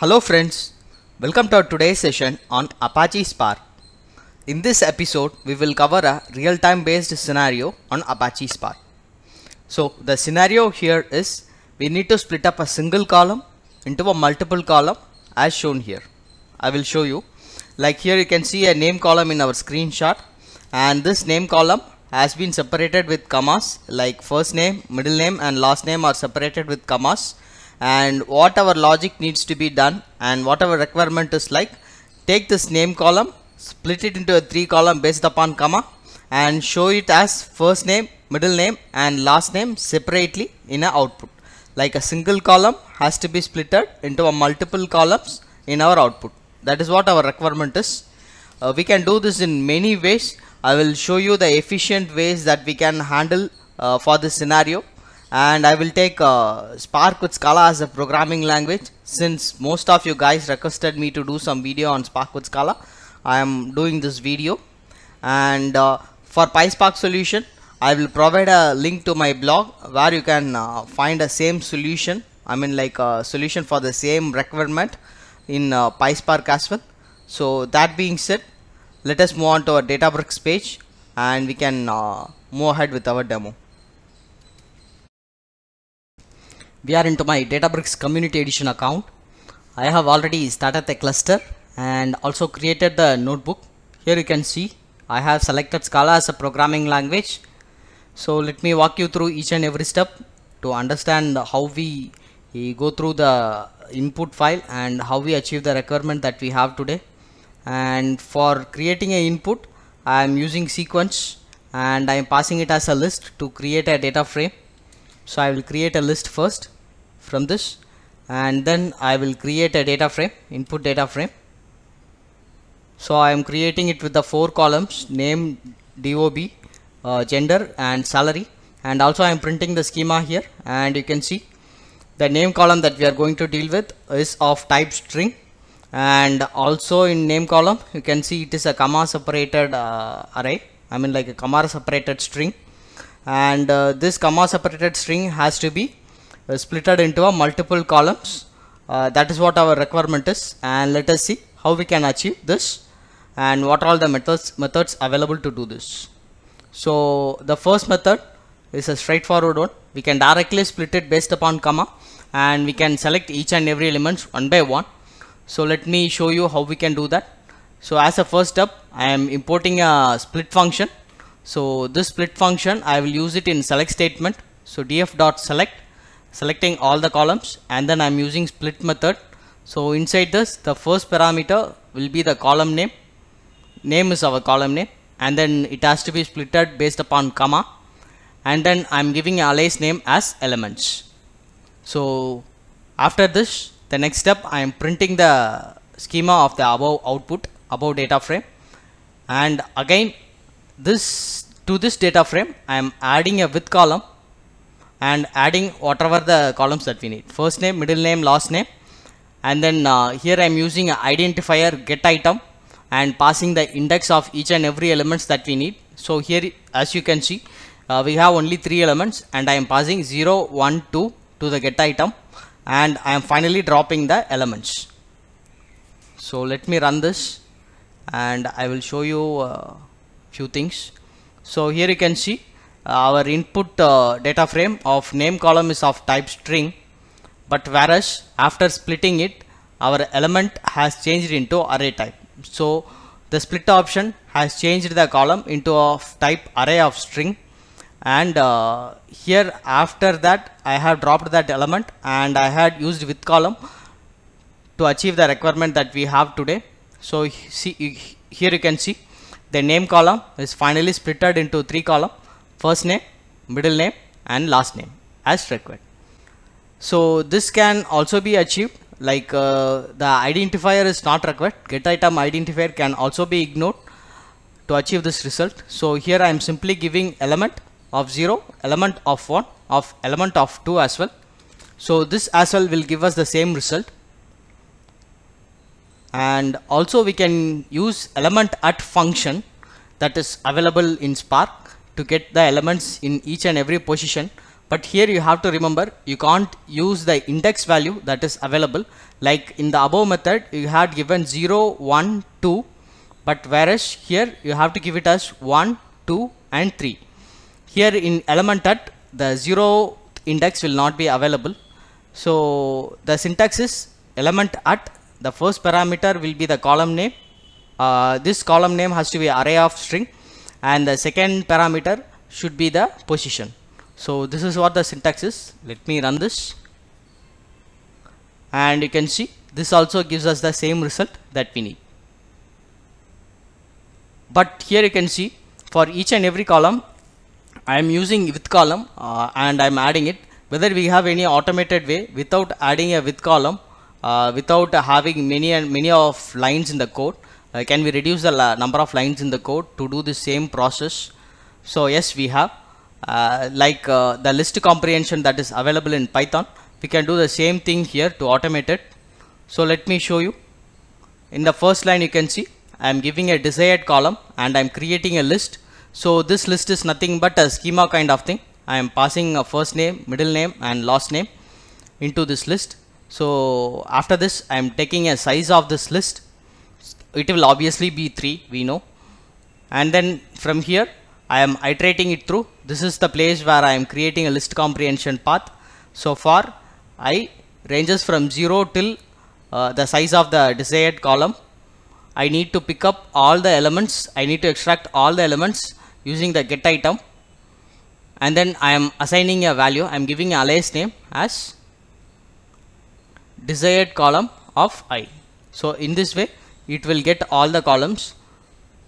Hello friends, welcome to our today's session on Apache Spark. In this episode, we will cover a real-time based scenario on Apache Spark. So the scenario here is we need to split up a single column into a multiple column as shown here. I will show you. Like here you can see a name column in our screenshot and this name column has been separated with commas like first name, middle name and last name are separated with commas and what our logic needs to be done and what our requirement is like take this name column split it into a three column based upon comma and show it as first name middle name and last name separately in a output. Like a single column has to be splitted into a multiple columns in our output. That is what our requirement is. Uh, we can do this in many ways. I will show you the efficient ways that we can handle uh, for this scenario and I will take uh, Spark with Scala as a programming language. Since most of you guys requested me to do some video on Spark with Scala I am doing this video. And uh, for PySpark solution I will provide a link to my blog where you can uh, find a same solution. I mean like a solution for the same requirement in uh, PySpark as well. So that being said let us move on to our Databricks page and we can uh, move ahead with our demo we are into my Databricks community edition account. I have already started the cluster and also created the notebook. Here you can see I have selected Scala as a programming language. So let me walk you through each and every step to understand how we, go through the input file and how we achieve the requirement that we have today. And for creating an input I am using sequence and I am passing it as a list to create a data frame. So I will create a list first from this. And then I will create a data frame input data frame. So I am creating it with the four columns name DOB uh, gender and salary. And also I am printing the schema here. And you can see the name column that we are going to deal with is of type string. And also in name column you can see it is a comma separated uh, array. I mean like a comma separated string. And uh, this comma separated string has to be uh, splitted into a multiple columns. Uh, that is what our requirement is. And let us see how we can achieve this and what are all the methods methods available to do this. So the first method is a straightforward one. We can directly split it based upon comma and we can select each and every element one by one. So let me show you how we can do that. So as a first step I am importing a split function. So this split function I will use it in select statement. So df dot select selecting all the columns and then I'm using split method. So inside this the first parameter will be the column name. Name is our column name and then it has to be splitted based upon comma. And then I'm giving alias name as elements. So after this the next step I am printing the schema of the above output above data frame. And again this to this data frame I am adding a with column and adding whatever the columns that we need. First name middle name last name. And then uh, here I am using identifier get item and passing the index of each and every elements that we need. So here as you can see uh, we have only three elements and I am passing 0 1 2 to the get item and I am finally dropping the elements. So let me run this and I will show you a uh, few things. So here you can see our input uh, data frame of name column is of type string. But whereas after splitting it our element has changed into array type. So the split option has changed the column into of type array of string. And uh, here after that I have dropped that element and I had used with column to achieve the requirement that we have today. So see here you can see the name column is finally splitted into three column first name middle name and last name as required. So this can also be achieved like uh, the identifier is not required. Get item identifier can also be ignored to achieve this result. So here I am simply giving element of 0 element of 1 of element of 2 as well. So this as well will give us the same result. And also we can use element at function that is available in spark to get the elements in each and every position. But here you have to remember you can't use the index value that is available. Like in the above method you had given 0 1 2 but whereas here you have to give it as 1 2 and 3 here in element at the 0 index will not be available. So the syntax is element at the first parameter will be the column name. Uh, this column name has to be array of string and the second parameter should be the position. So this is what the syntax is. Let me run this. And you can see this also gives us the same result that we need. But here you can see for each and every column I am using with column uh, and I am adding it. Whether we have any automated way without adding a with column uh, without having many and many of lines in the code uh, can we reduce the number of lines in the code to do the same process? So yes we have. Uh, like uh, the list comprehension that is available in Python we can do the same thing here to automate it. So let me show you. In the first line you can see I am giving a desired column and I am creating a list. So this list is nothing but a schema kind of thing. I am passing a first name middle name and last name into this list. So after this I am taking a size of this list it will obviously be 3 we know. And then from here I am iterating it through. This is the place where I am creating a list comprehension path. So far I ranges from 0 till uh, the size of the desired column. I need to pick up all the elements. I need to extract all the elements using the get item. And then I am assigning a value. I am giving alias name as desired column of i. So in this way it will get all the columns.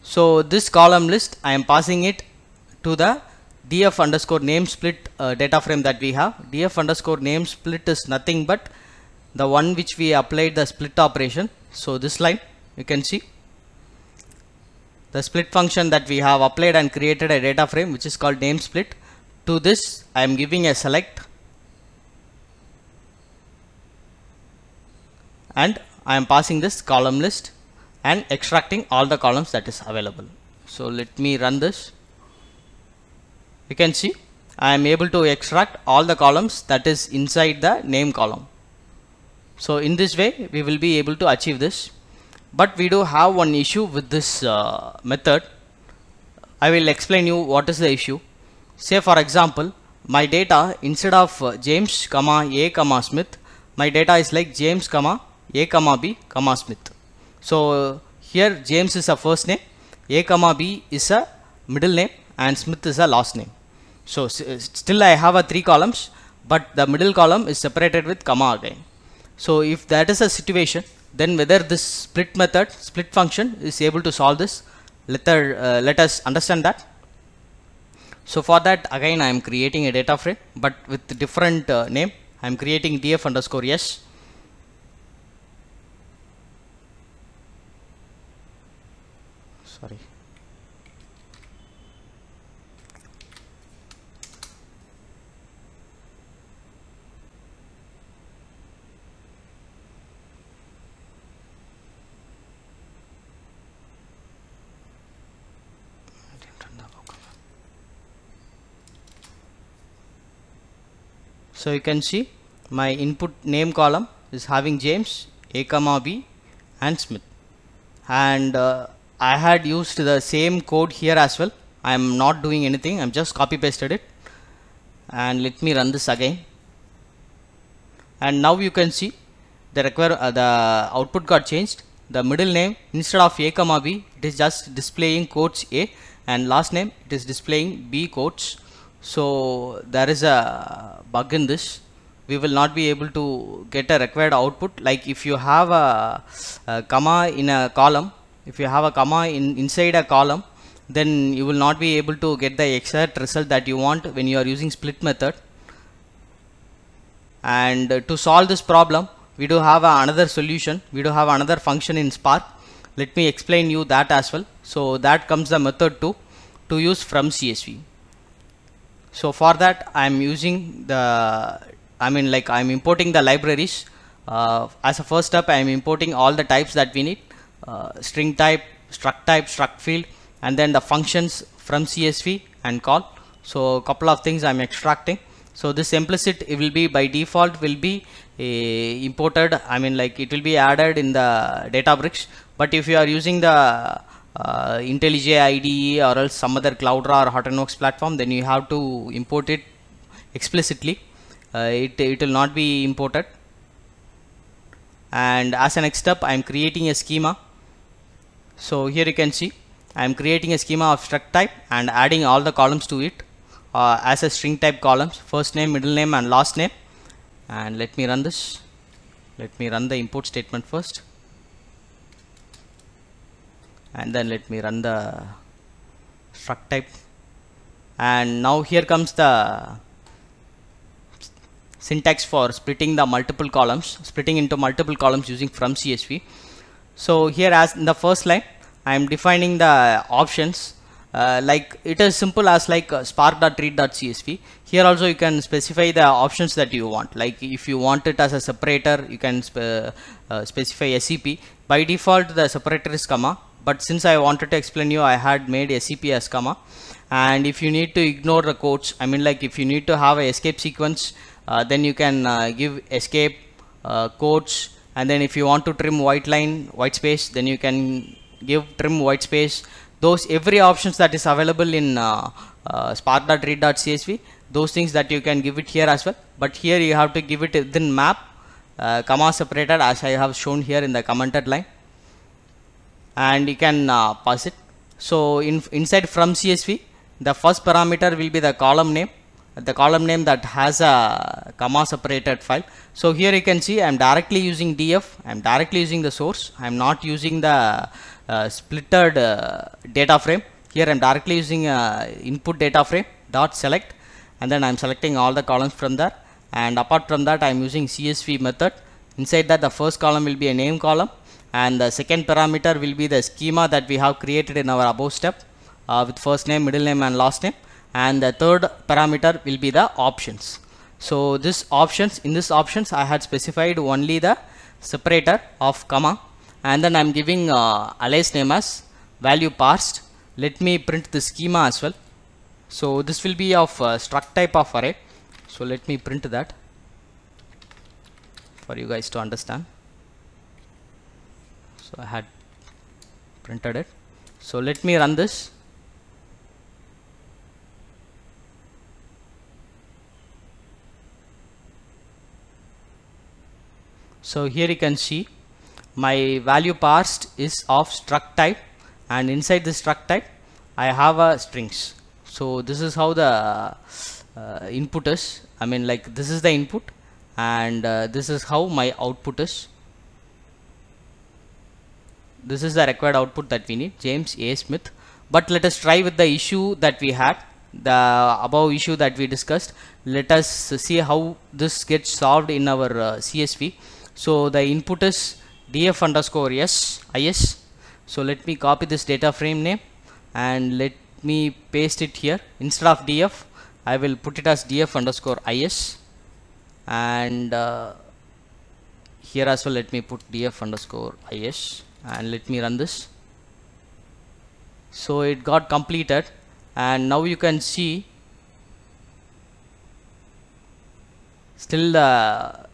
So this column list I am passing it to the df underscore name split uh, data frame that we have. Df underscore name split is nothing but the one which we applied the split operation. So this line you can see. The split function that we have applied and created a data frame which is called name split. To this I am giving a select. And I am passing this column list and extracting all the columns that is available. So let me run this. You can see I am able to extract all the columns that is inside the name column. So in this way we will be able to achieve this. But we do have one issue with this uh, method. I will explain you what is the issue. Say for example my data instead of uh, James comma A comma Smith my data is like James comma A comma B comma Smith so here James is a first name A comma B is a middle name and Smith is a last name. So still I have a three columns but the middle column is separated with comma again. So if that is a situation then whether this split method split function is able to solve this let, uh, let us understand that. So for that again I am creating a data frame but with different uh, name I am creating df underscore s sorry. So you can see my input name column is having James A comma B and Smith. And uh, I had used the same code here as well. I am not doing anything. I'm just copy pasted it. And let me run this again. And now you can see the require uh, the output got changed. The middle name instead of A comma B it is just displaying quotes A. And last name it is displaying B quotes. So there is a bug in this. We will not be able to get a required output. Like if you have a, a comma in a column if you have a comma in inside a column then you will not be able to get the exact result that you want when you are using split method. And to solve this problem we do have another solution. We do have another function in spark. Let me explain you that as well. So that comes the method to to use from csv so for that I am using the I mean like I am importing the libraries. Uh, as a first step I am importing all the types that we need string type struct type struct field and then the functions from CSV and col. So a couple of things I am extracting. So this implicit it will be by default will be uh, imported. I mean like it will be added in the Databricks but if you are using the uh, IntelliJ IDE or else some other Cloudera or Hortonworks platform then you have to import it explicitly. Uh, it, it will not be imported. And as a next step I am creating a schema so here you can see I am creating a schema of struct type and adding all the columns to it uh, as a string type columns first name middle name and last name. And let me run this. Let me run the import statement first. And then let me run the struct type. And now here comes the syntax for splitting the multiple columns splitting into multiple columns using from CSV so here as in the first line I am defining the options. Uh, like it is simple as like uh, spark.read.csv here also you can specify the options that you want. Like if you want it as a separator you can spe uh, specify SCP by default the separator is comma. But since I wanted to explain you I had made SCP as comma. And if you need to ignore the quotes I mean like if you need to have a escape sequence uh, then you can uh, give escape uh, quotes and then if you want to trim white line white space then you can give trim white space. Those every options that is available in uh, uh, spark.read.csv those things that you can give it here as well. But here you have to give it within map uh, comma separated as I have shown here in the commented line. And you can uh, pass it. So in inside from CSV the first parameter will be the column name the column name that has a comma separated file. So here you can see I am directly using df I am directly using the source I am not using the uh, splitted uh, data frame. Here I am directly using uh, input data frame dot select and then I am selecting all the columns from there. And apart from that I am using CSV method. Inside that the first column will be a name column and the second parameter will be the schema that we have created in our above step uh, with first name middle name and last name and the third parameter will be the options. So this options in this options I had specified only the separator of comma. And then I'm giving uh, alias name as value parsed let me print the schema as well. So this will be of uh, struct type of array. So let me print that for you guys to understand. So I had printed it. So let me run this so here you can see my value parsed is of struct type and inside the struct type I have a strings. So this is how the uh, input is. I mean like this is the input and uh, this is how my output is. This is the required output that we need James A. Smith. But let us try with the issue that we had the above issue that we discussed. Let us see how this gets solved in our uh, CSV so the input is df underscore s is so let me copy this data frame name and let me paste it here. Instead of df I will put it as df underscore is and uh, here as well let me put df underscore is and let me run this. So it got completed. And now you can see still the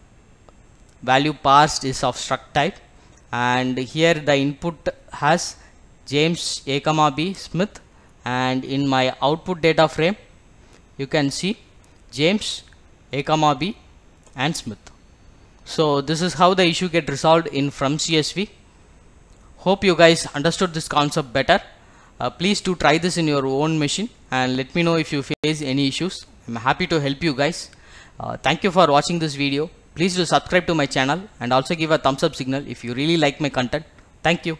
value parsed is of struct type and here the input has James A comma B Smith and in my output data frame you can see James A comma B and Smith. So this is how the issue get resolved in from CSV. Hope you guys understood this concept better. Uh, please do try this in your own machine and let me know if you face any issues. I'm happy to help you guys. Uh, thank you for watching this video. Please do subscribe to my channel and also give a thumbs up signal if you really like my content. Thank you.